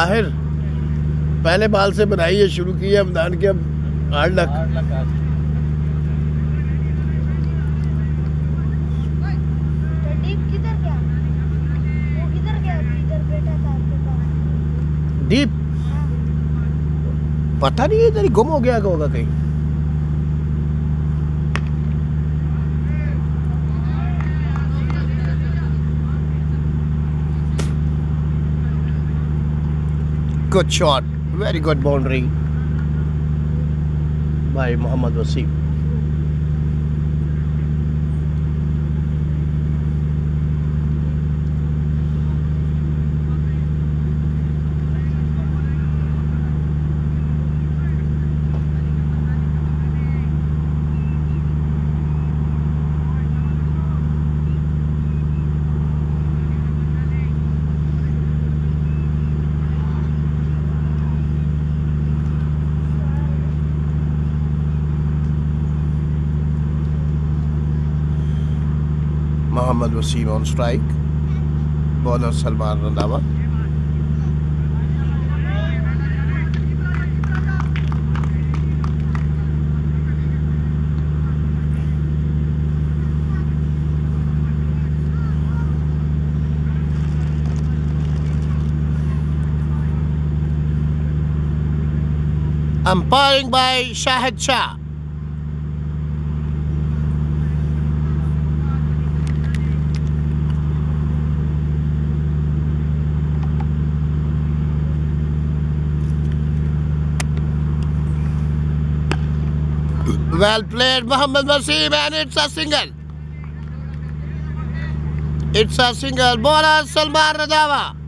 आहिर पहले बाल से बनाई है शुरू की है रमदान के अब आठ लाख। दीप पता नहीं इधर ही गुम हो गया होगा कहीं। Good shot. Very good boundary by Muhammad Muhammad Wasim on strike. Bowler Salman Randhawa. Umpiring by Shahid Shah. Well played, Muhammad Wasim, and it's a single. It's a single. Bowler Salman Randhawa.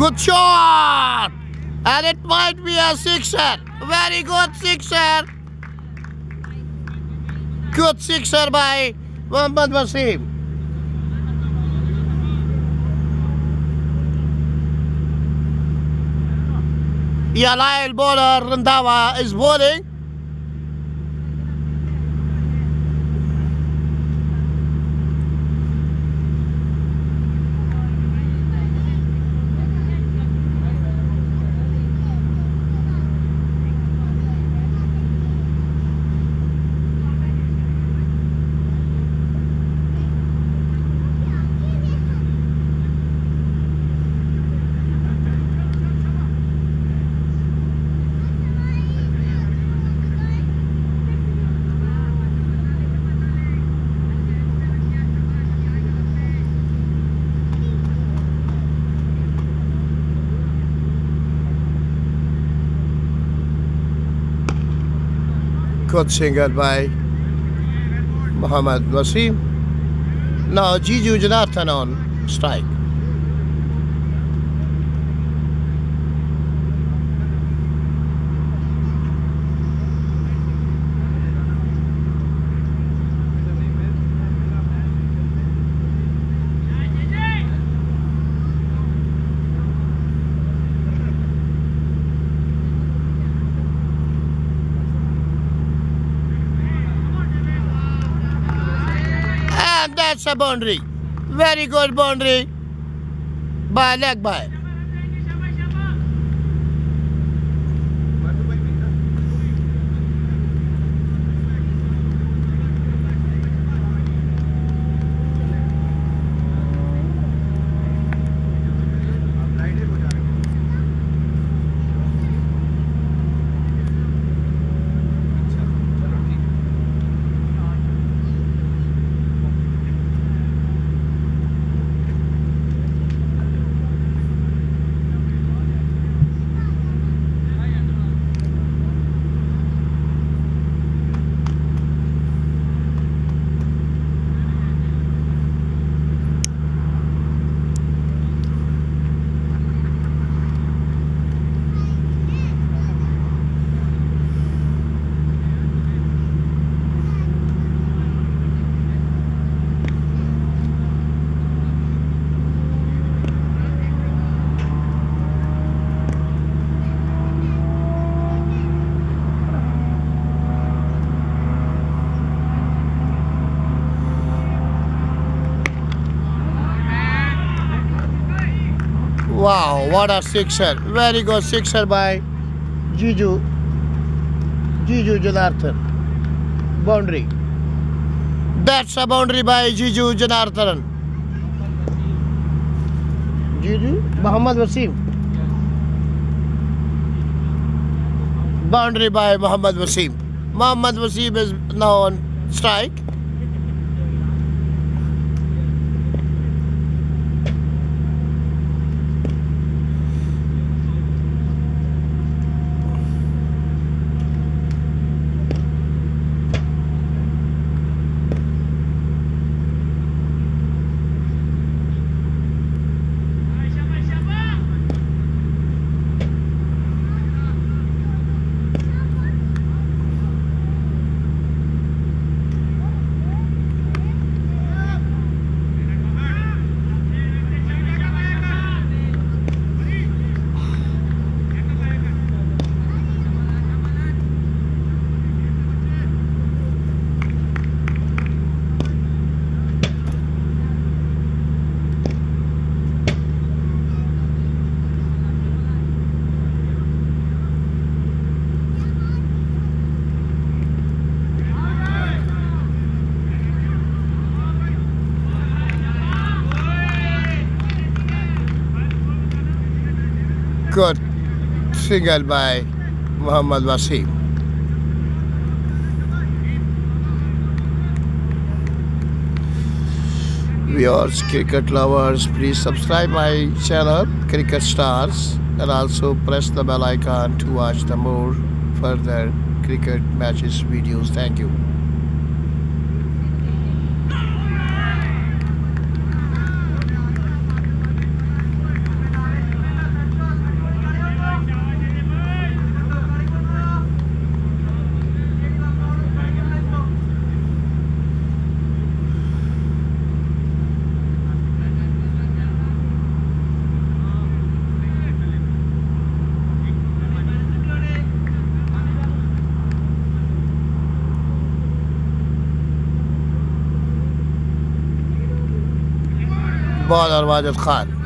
Good shot! And it might be a sixer. Very good sixer. Good sixer by Muhammad Wasim. Ya Layl bowler Randhawa is bowling. Good single by Muhammad Wasim. Now Jiju Janarthan on strike. And that's a boundary. Very good boundary by leg bye. Wow, what a sixer. Very good sixer by Jiju. Jiju Janarthan. Boundary. That's a boundary by Jiju Janarthan. Jiju? Muhammad Wasim. Boundary by Muhammad Wasim. Muhammad Wasim is now on strike. Good single by Muhammad Wasim. Viewers, cricket lovers, please subscribe my channel Cricket Stars and also press the bell icon to watch the more further cricket matches videos. Thank you. بعد واجد خان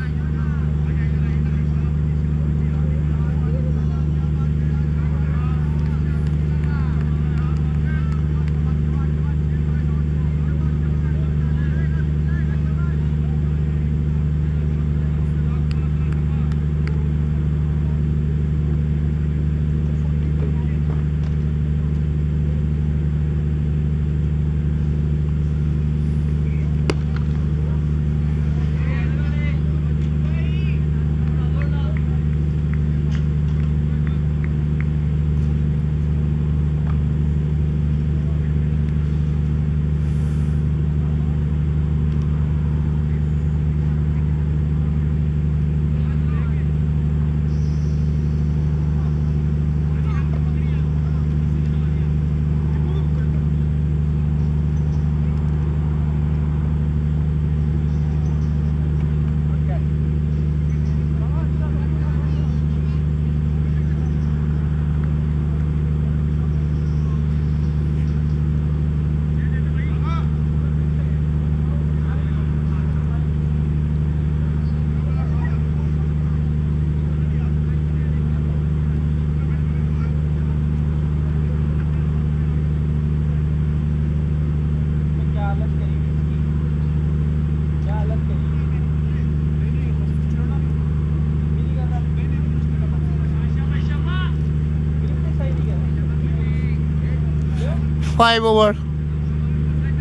5 over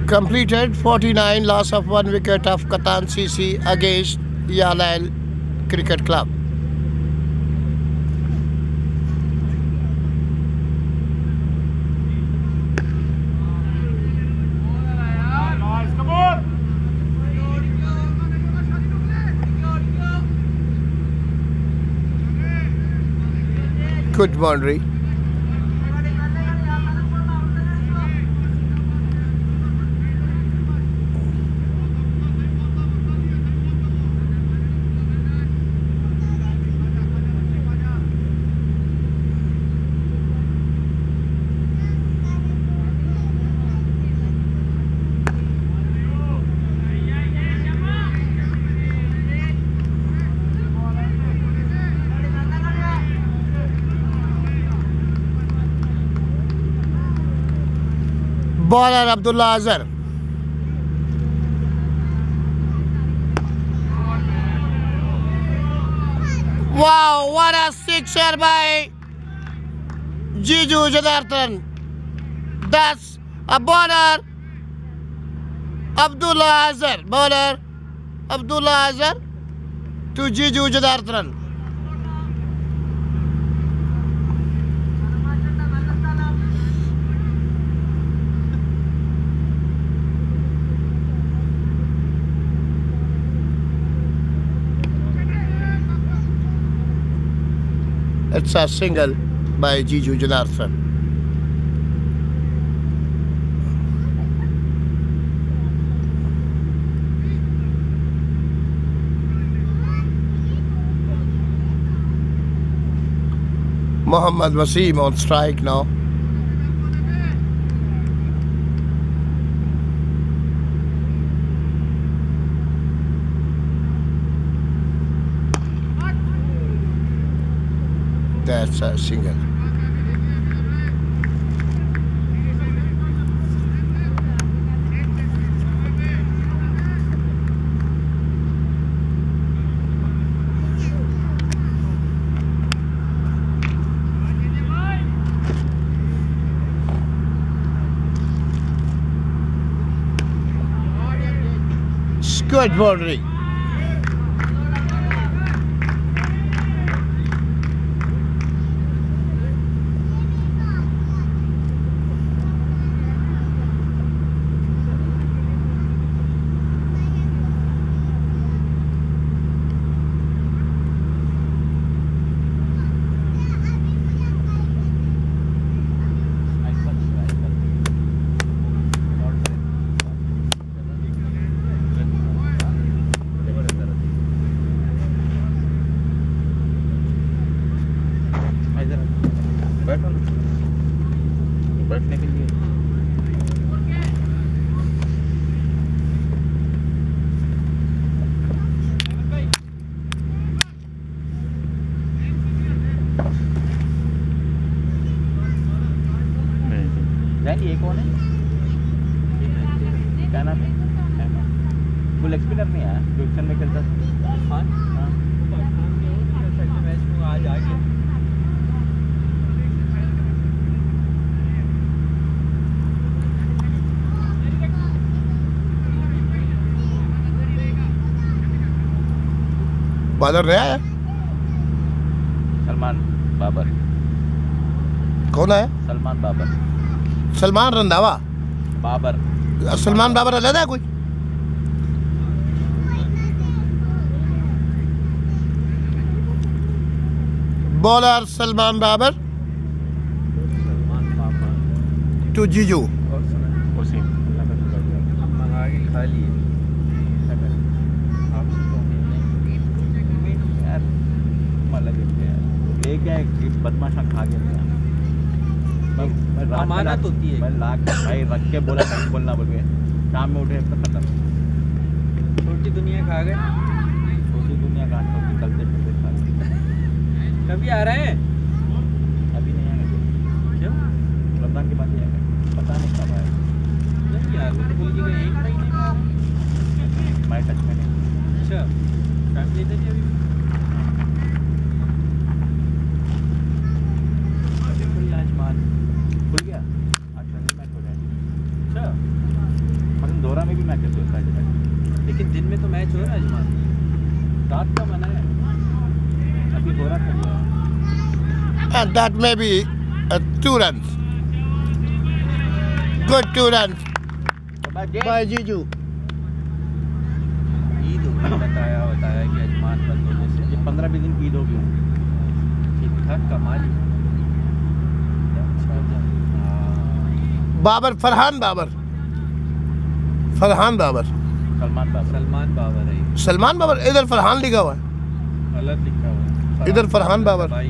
completed 49 loss of one wicket of Kattan CC against Ya Layl Cricket Club. Good boundary. Bowler Abdullah Azhar. Wow, what a sixer by Jiju Jadartan. That's a bowler Abdullah Azhar. Bowler Abdullah Azhar to Jiju Jadartan. It's a single by Jiju Janarthan. Muhammad Wasim on strike now. That's a single. Good boundary. बैठो ना। बैठने के लिए। ये कौन है? क्या नाम है? फुल एक्सपीरियंस नहीं है जो में खेलता था। खान हाँ। आज आ गया। बादल रहा है? सलमान बाबर। कौन है? सलमान बाबर। सलमान रंधावा? बाबर। सलमान बाबर अलग है कोई? बॉलर सलमान बाबर। टू जीजू। और सुना उसी अल्लाह का शुक्र है। हम मंगा के खा लिए क्या करें? आप तो यार मतलब ये यार ये क्या है कि बदमाशा खा गया? था मैं मैं रात होती है। मैं लाख भाई रख के बोला नहीं बोलना बोल के। शाम में उठे तो खत्म। छोटी दुनिया खा गए। छोटी दुनिया का छोटी चलते फिरते खा गए। कभी आ रहे हैं? अभी नहीं आएँगे क्यों? रमज़ान के बाद ही आएँगे पता नहीं कब आएगा नहीं यार वो तो बोल के गए एक महीने। में। मैं टच में नहीं। अच्छा फैमिली इधर ही अभी बिल्कुल लाजमान खुल गया आज संडे मैच हो जाएगा अच्छा मतलब दोहरा में भी मैच है दूसरा जगह लेकिन दिन में तो मैच हो रहा है अजमान रात का मना है अभी हो रहा था and that may be uh, two runs. Good two runs. By Jiju. Eid बताया बताया कि अजमान बंद होने से ये पंद्रह बीस दिन ईद होगी ठीक ठाक कमाल बाबर फरहान बाबर फरहान बाबर सलमान बाबर सलमान बाबर है सलमान बाबर इधर फरहान लिखा हुआ है। गलत लिखा हुआ है। इधर फरहान बाबर भाई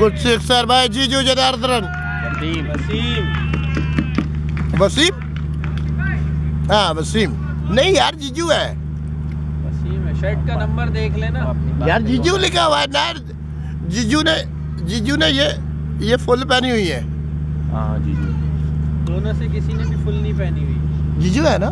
गुड सिक्सर भाई जीजू जनार्दन। वसीम। वसीम। वसीम? हाँ वसीम। नहीं यार जीजू है। वसीम है। शर्ट का नंबर देख लेना। यार जीजू लिखा हुआ है ना जीजू ने जीजू ने ये ये फुल पहनी हुई है। हाँ जीजू। दोनों से किसी ने भी फुल नहीं पहनी हुई। जीजू है ना?